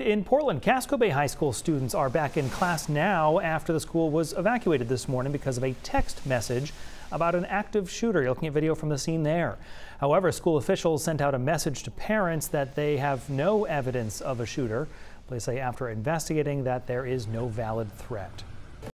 In Portland, Casco Bay High School students are back in class now after the school was evacuated this morning because of a text message about an active shooter. You're looking at video from the scene there. However, school officials sent out a message to parents that they have no evidence of a shooter. They say after investigating that there is no valid threat.